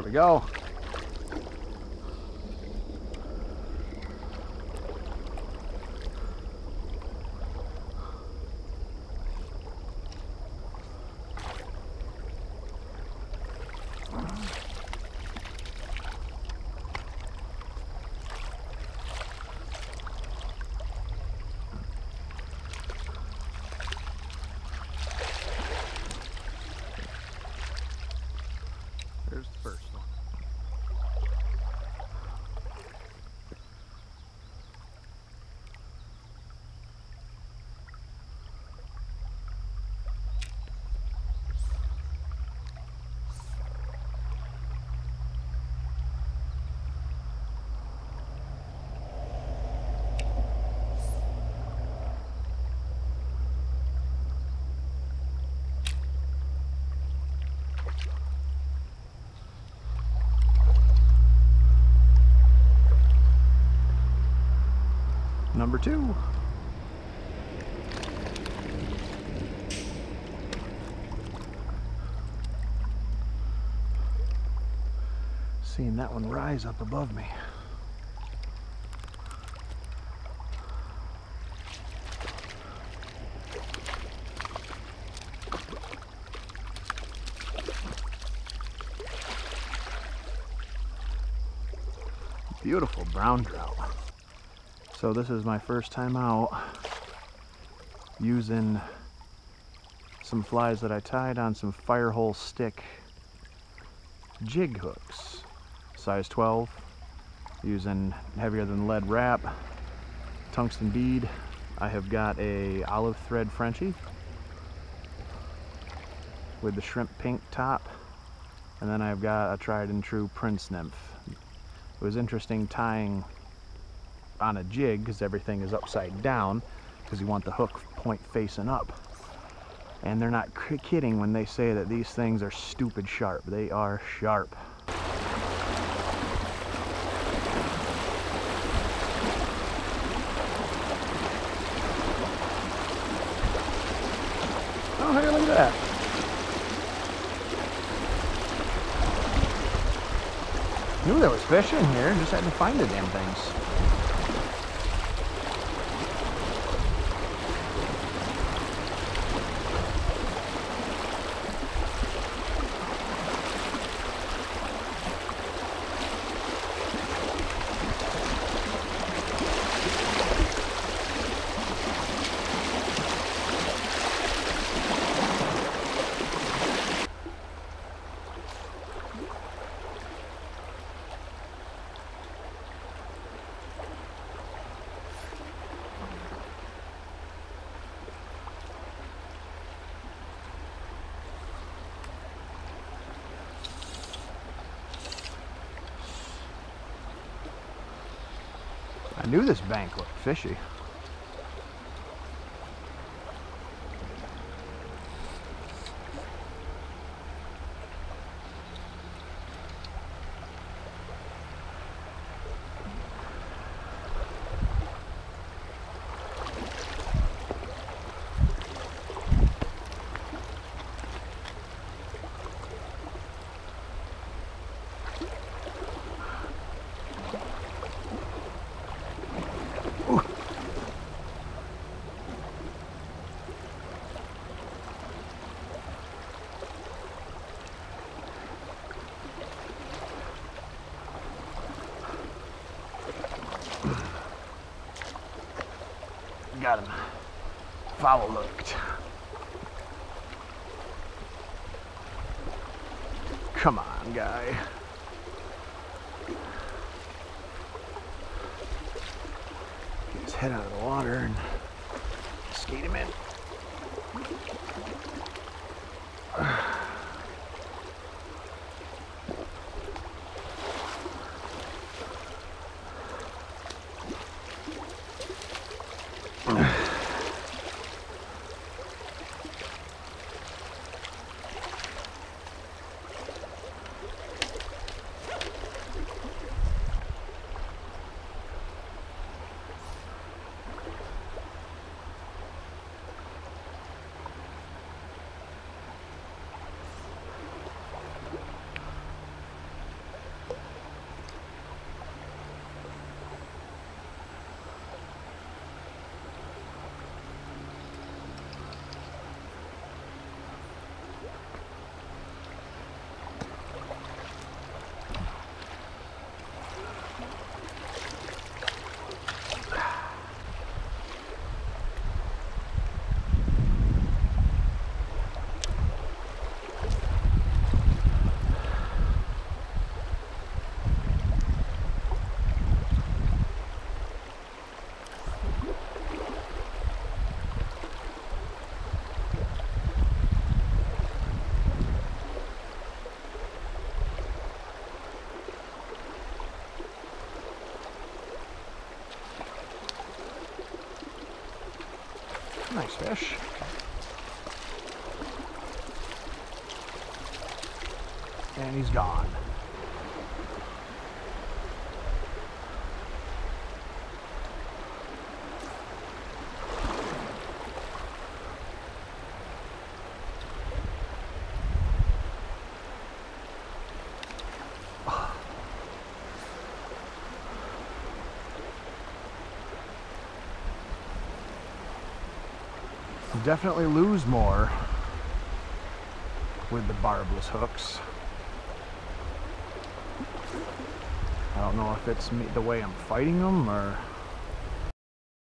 There we go. There's the first one. Number two. Seeing that one rise up above me. Beautiful brown trout. So this is my first time out using some flies that I tied on some firehole stick jig hooks. Size 12, using heavier than lead wrap, tungsten bead. I have got a olive thread Frenchie with the shrimp pink top. And then I've got a tried and true Prince nymph. It was interesting tying on a jig because everything is upside down because you want the hook point facing up. And they're not kidding when they say that these things are stupid sharp. They are sharp. Oh, hey, look at that. Knew there was fish in here, just had to find the damn things. I knew this bank looked fishy. Got him. Foul hooked. Come on, guy. Get his head out of the water and skate him in. Fish. And he's gone. Definitely lose more with the barbless hooks. I don't know if it's me, the way I'm fighting them or